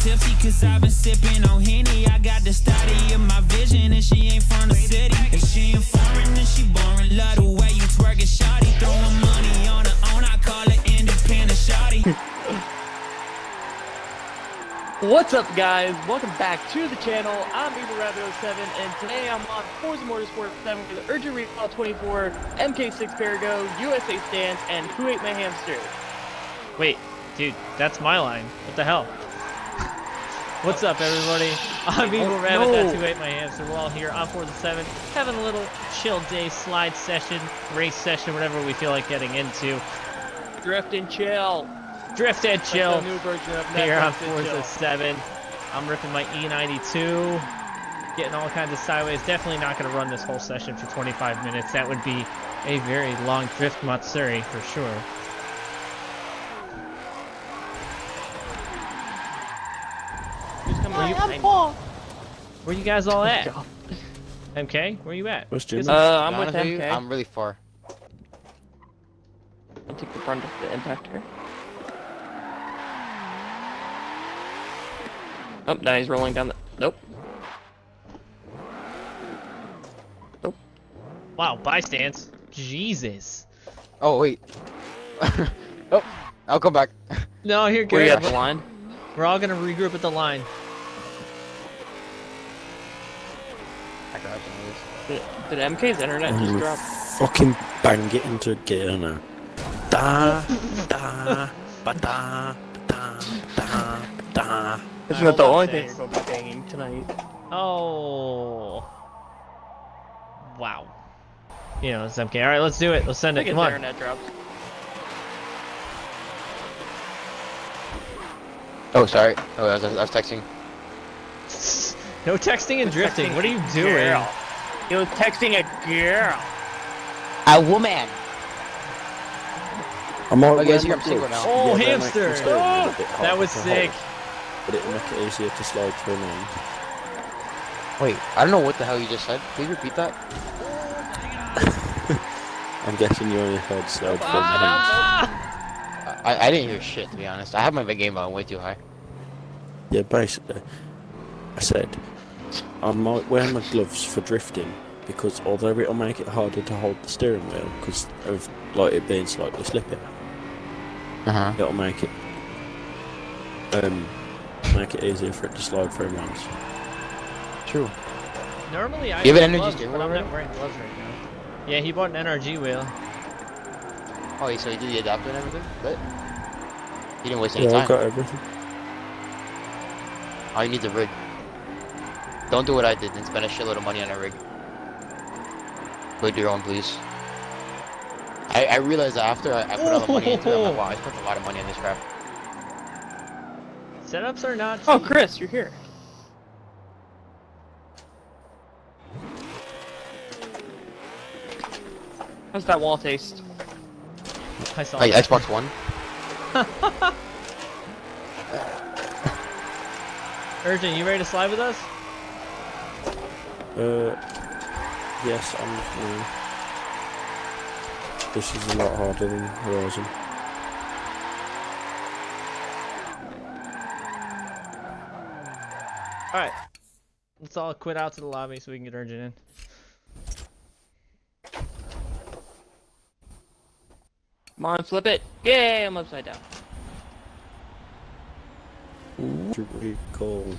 tipsy cause I've been sipping on Henny. I got the study of my vision and she ain't from the city. If she ain't foreign, then she boring. Love the way you twerk it, shawty. Throwing money on her own, I call it independent shawty. What's up, guys? Welcome back to the channel. I'm Evil Rabbit 07, and today I'm on Forza Motorsport 7 with Urgent Recall 24, MK6 Parago, USA Stance, and Who Ate My Hamster. Wait, dude, that's my line. What the hell? What's up, everybody? I'm Evil Oh, Rabbit, no. that's who ate my hamster. We're all here on Forza 7, having a little chill day, slide session, race session, whatever we feel like getting into. Drift and chill. Drift and chill a new version of here on Netflix and Forza 7. I'm ripping my E92, getting all kinds of sideways. Definitely not going to run this whole session for 25 minutes. That would be a very long drift Matsuri for sure. Who's coming Where you- behind me? Where you guys all at? MK, where you at? Where's Jim? Uh, I'm with MK. I'm really far. I'll take the front of the impact here. Oh, now he's rolling down the. Nope. Nope. Wow, bystance. Jesus. Oh wait. oh, I'll come back. No, you're Where you at the line? We're all gonna regroup at the line. I grabbed some of Did, did MK's internet just Oh, drop? fucking bang it into gear now. Da da ba da da da da. Isn't that the oh, only thing you're going to be banging tonight? Oh. Wow. You know, it's MK. Alright, let's do it. Let's send it. Come on. internet drops. Oh, sorry. Oh, I was, I was texting. No texting and drifting. Texting What are you doing? girl. He was texting a girl. A woman. I'm all Oh, guys, here I'm single now. Oh, hamster. That was sick. But it'll make it easier to slide through lanes. Wait, I don't know what the hell you just said. Please repeat that. I'm guessing you only heard slide through lanes. Ah! I, I didn't hear shit to be honest. I have my big game on way too high. Yeah, basically, I said I might wear my gloves for drifting because although it'll make it harder to hold the steering wheel because of like it being slightly slippy, Uh huh. it'll make it um make it easier for it to slide through lanes. True. Normally I You have an wear energy gloves, steering but I'm not wearing gloves right now. Yeah, he bought an NRG wheel. Oh, wait, so he did the adapter and everything? But he didn't waste any Yeah, time. I've got everything. All you need is a rig. Don't do what I did and spend a shitload of money on a rig. Go do your own, please. I, I realized that after I, I put all the money into it, I'm like, wow, I spent a lot of money on this crap. Setups are not Oh. Chris, you're here. How's that wall taste? I saw Like that. Xbox One? Urgent, you ready to slide with us? Uh, yes, I'm. This is a lot harder than Horizon. Alright. Let's all quit out to the lobby so we can get Urgent in. Come on, flip it. Yay, I'm upside down. To recall.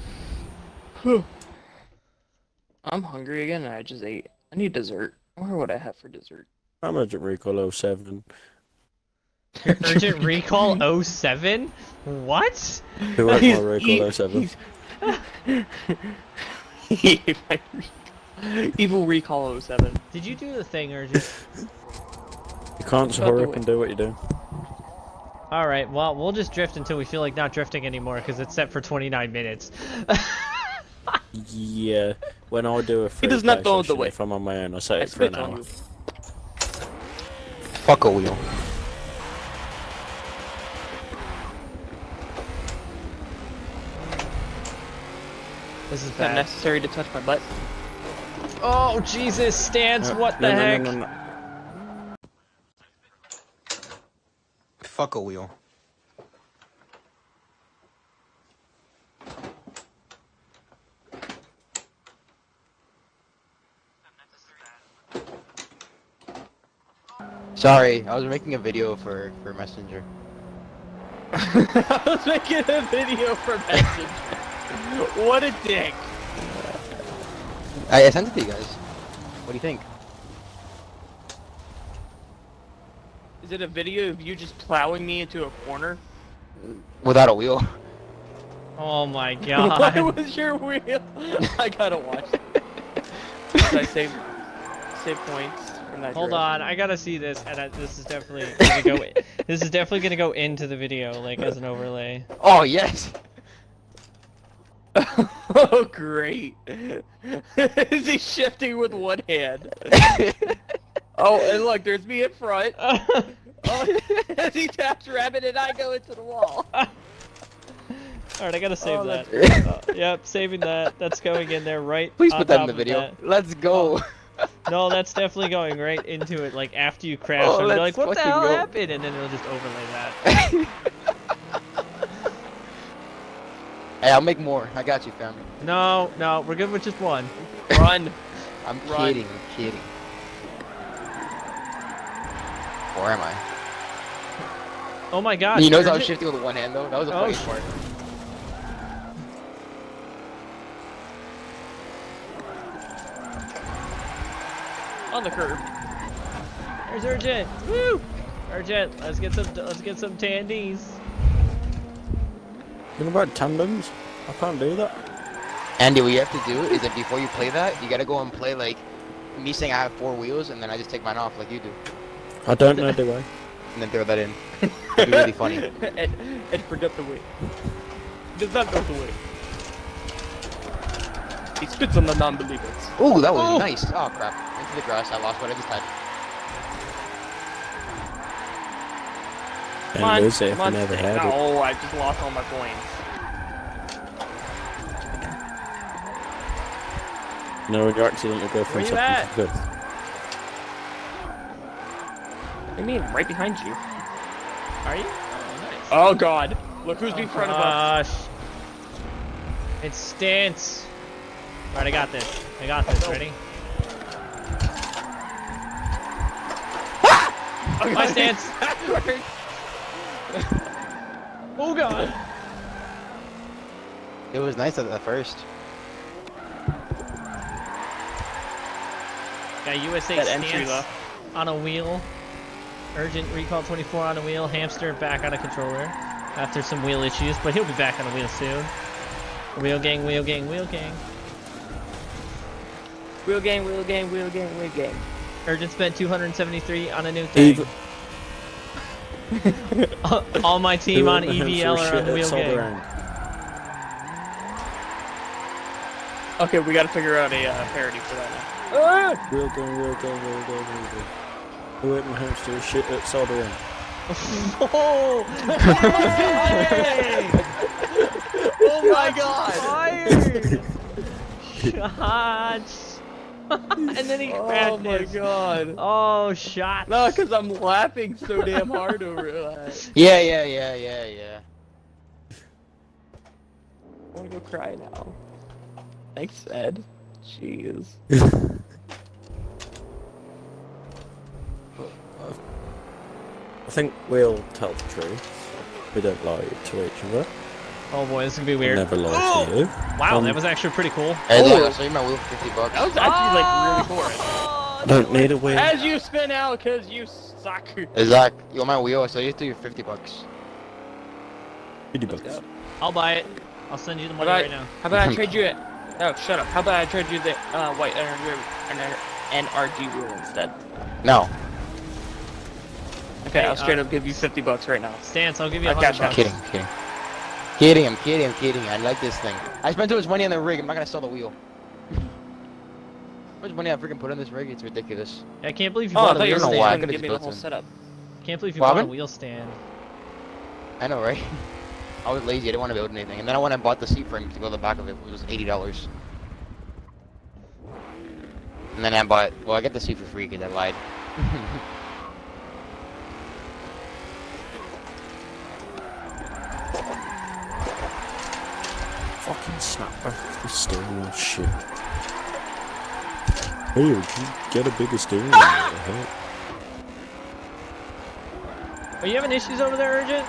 I'm hungry again and I just ate. I need dessert. I wonder what I have for dessert. I'm Agent Recall 07. Urgent Recall 07? What? Who had my oh He's- Recall he- 07? Evil Recall 07. Did you do the thing, Urgent? You can't just hurry up and do what you do. Alright, well, we'll just drift until we feel like not drifting anymore because it's set for 29 minutes. Yeah, when I do a free does not play go the session, way. If I'm on my own, I set I it for an hour. you. Fuck a wheel. This is Is that bad. necessary to touch my butt? Oh, Jesus, Stance, uh, No, what the no, no, heck? No, no, no. Fuck a wheel. Sorry, I was making a video for for Messenger. I was making a video for Messenger. what a dick. I, I sent it to you guys. What do you think? Is it a video of you just plowing me into a corner? Without a wheel. Oh my god. What was your wheel? I gotta watch. it. Did I save save points from that? Hold direction? on, I gotta see this, and I, this is definitely gonna go. this is definitely gonna go into the video, like as an overlay. Oh yes. oh great! Is he shifting with one hand? Oh, and look, there's me in front. Oh, as he taps rabbit and I go into the wall. Alright, I gotta save Oh, that. Uh, yep, saving that. That's going in there right. Please on put that in the video. that. Let's go. No, that's definitely going right into it. Like after you crash, Oh, be like, "What the hell go." happened?" And then it'll just overlay that. hey, I'll make more. I got you, family. No, no, we're good with just one. Run. I'm Run. kidding. I'm kidding. Where am I? Oh my god. you notice I was shifting with one hand though. That was a Oh, funny part. On the curb. There's Urgent. Woo! Urgent, let's get some. Let's get some tandies. You know about tandems? I can't do that. Andy, what you have to do is that before you play that, you gotta go and play like me saying I have four wheels, and then I just take mine off like you do, I don't know the way. and then throw that in. It'd be really funny. and, and forget the weight. Does not know the weight. He spits on the non-believers. Ooh, that was Oh. nice. Oh crap! Into the grass. I lost what I just had. Come on, And lose it if come I on. never had it. Oh, I just lost all my points. No, when you accidentally go from Where you second at? to fifth. I mean, right behind you. Are you? Oh, nice. Oh god. Look who's in front of us. Gosh. It's Stance. Alright, I got this. I got this. Ready? Oh, Bye, God. Stance. Oh god. It was nice at the first. Got USA that entry Stance though. on a wheel. Urgent Recall 24 on a wheel. Hamster back on a controller after some wheel issues, but he'll be back on a wheel soon. Wheel gang, wheel gang, wheel gang. Wheel gang, wheel gang, wheel gang, wheel gang. Urgent spent 273 on a new thing. All my team on EVL hamster are on the wheel outside gang. Okay, we gotta figure out a uh, parody for that now. Ah! Real gang, real gang, real gang, real gang. Who ate my hamster shit outside around? Oh! Oh my god! Fired! Shots! and then he Oh crashed my it. god. Oh, shots! No, because I'm laughing so damn hard over that. Yeah, yeah, yeah, yeah, yeah. I wanna go cry now. Thanks, Ed. Jeez. I think we'll tell the truth. We don't lie to each other. Oh boy, this is gonna be weird. never lie Oh! to you. Wow, Um, that was actually pretty cool. Hey, look, Oh. I'll show you my wheel for 50 bucks. That was actually like really cool. I don't need a wheel. As you spin out, cause you suck. Hey, Zach, you want my wheel? I'll sell you to you 50 bucks. 50 bucks. I'll buy it. I'll send you the money Right. right now. How about I trade you it? No, shut up. How about I trade you the uh, white NRG, NRG wheel instead? No, Okay, Hey, I'll straight uh, up give you 50 bucks right now. Stance, I'll give you a I hundred gotcha. bucks. kidding, kidding. Kidding, I'm kidding, I'm kidding. I like this thing. I spent too much money on the rig. I'm not gonna sell the wheel. How much money I freaking put on this rig? It's ridiculous. I can't believe you Oh, I bought a thought you wheel were know why. I you stand. were could've gonna give me the whole it. setup. Can't believe you What bought a wheel stand. I know, right? I was lazy. I didn't want to build anything. And then I went and bought the seat frame to go to the back of it. It was eighty dollars. And then I bought. Well, I got the seat for free because I lied. Fucking snap back the steering wheel shit. Hey, you get a bigger steering wheel. what the hell? Are you having issues over there, Urgent?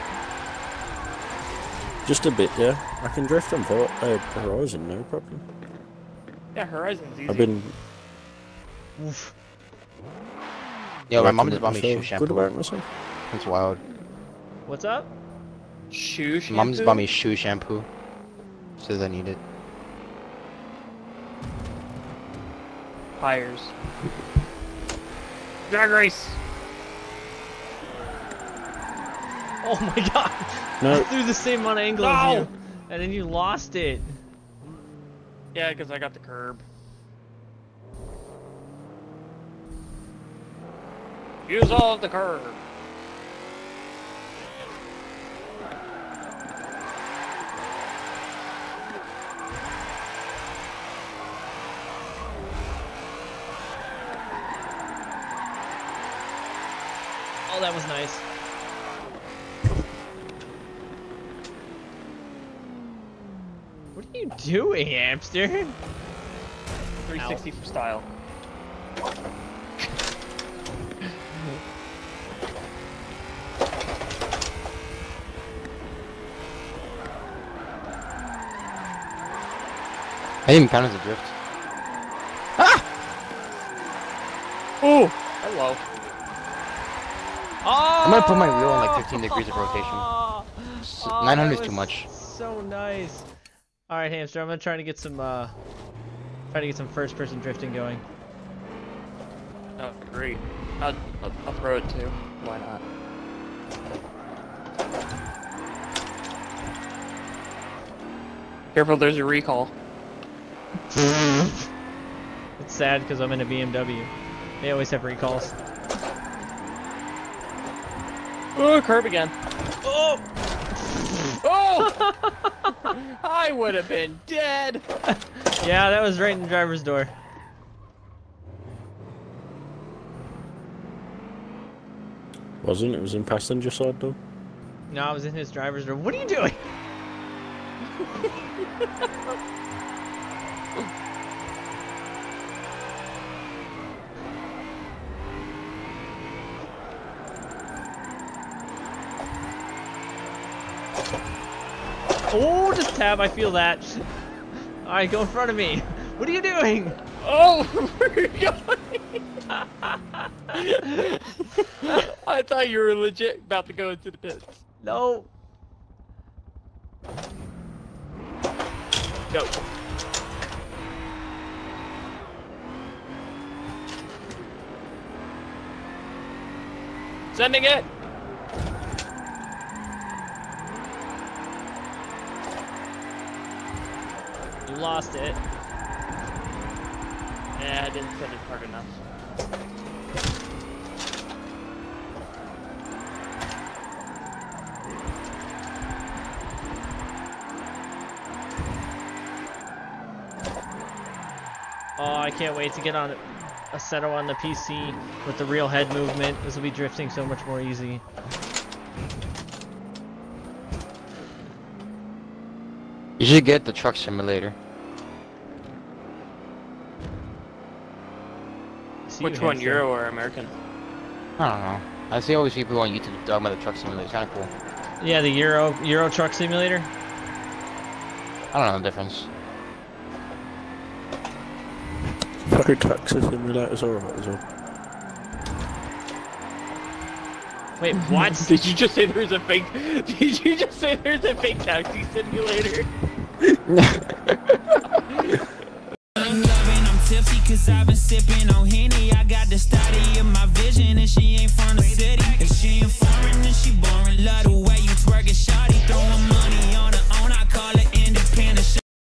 Just a bit, yeah. I can drift on for, uh, Horizon, no problem. Yeah, Horizon's easy. I've been. Oof. Yo, my mom just bought me myself shoe Good about myself. It's wild. What's up? Shoe shampoo. Mom just bought me shoe shampoo. Says I need it. tires. Drag race. Oh my god! No. I threw the same amount of angle as you, and then you lost it. Yeah, because I got the curb. Use all of the curb. That was nice. What are you doing, hamster? 360 for style. I didn't even count as a drift. Ooh! Hello. Oh! I'm gonna put my wheel on like 15 degrees of rotation. S- Oh, 900 is too much. So nice. All right, hamster. I'm gonna try to get some, uh, try to get some first-person drifting going. Oh, great. I'll, I'll, I'll throw it too. Why not? Careful, there's a recall. It's sad because I'm in a BMW. They always have recalls. Oh, curb again. Oh! Oh! I would have been dead. Yeah, that was right in the driver's door. Wasn't it? was in passenger side though. No, I was in his driver's door. What are you doing? Oh, just tab. I feel that. All right, go in front of me. What are you doing? Oh, where are you going? I thought you were legit about to go into the pits. No. Go. Sending it. Lost it. Yeah, I didn't send it hard enough. Oh, I can't wait to get on Assetto on the PC with the real head movement. This will be drifting so much more easy. You should get the truck simulator. Which you, one, hamster. Euro or American? I don't know. I see always people on YouTube talking about the truck simulator. It's kind of cool. Yeah, the Euro Euro Truck Simulator. I don't know the difference. Fucking taxi simulator's alright as well. Wait, what? did you just say there's a fake? Did you just say there's a fake taxi simulator? cause I've been sipping on Henny I got the study of my vision and she ain't from the city she ain't foreign she boring, love the way